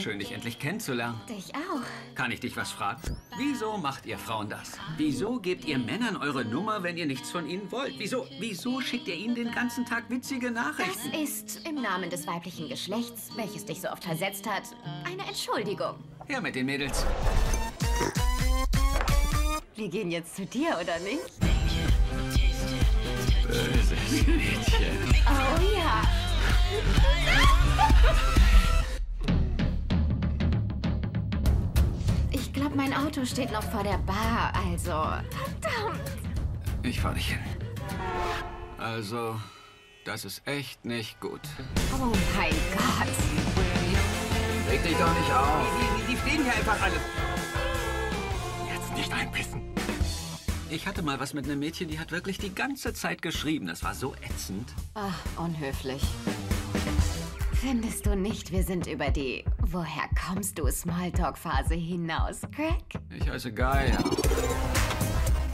Schön, dich endlich kennenzulernen. Dich auch. Kann ich dich was fragen? Wieso macht ihr Frauen das? Wieso gebt ihr Männern eure Nummer, wenn ihr nichts von ihnen wollt? Wieso, wieso schickt ihr ihnen den ganzen Tag witzige Das Nachrichten? ist im Namen des weiblichen Geschlechts, welches dich so oft versetzt hat, eine Entschuldigung. Her mit den Mädels. Wir gehen jetzt zu dir, oder nicht? Böses Mädchen. Oh ja. glaube, mein Auto steht noch vor der Bar, also. Verdammt. Ich fahr dich hin. Also, das ist echt nicht gut. Oh mein Gott. Reg dich doch nicht auf. Die, die stehen hier einfach alle. Jetzt nicht einpissen. Ich hatte mal was mit einem Mädchen, die hat wirklich die ganze Zeit geschrieben. Das war so ätzend. Ach, unhöflich. Findest du nicht, wir sind über die Woher kommst du Smalltalk-Phase hinaus, Craig? Ich heiße Guy.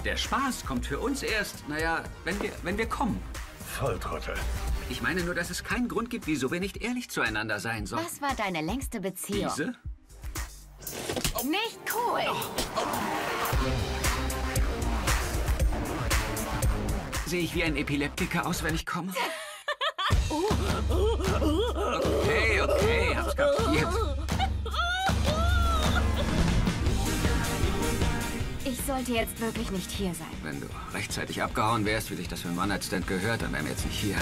Der Spaß kommt für uns erst, naja, wenn wir, wenn wir kommen. Volltrottel. Ich meine nur, dass es keinen Grund gibt, wieso wir nicht ehrlich zueinander sein sollen. Was war deine längste Beziehung? Diese? Nicht cool. Sehe ich wie ein Epileptiker aus, wenn ich komme? Ich sollte jetzt wirklich nicht hier sein. Wenn du rechtzeitig abgehauen wärst, wie sich das für einen One-Night-Stand gehört, dann wären wir jetzt nicht hier.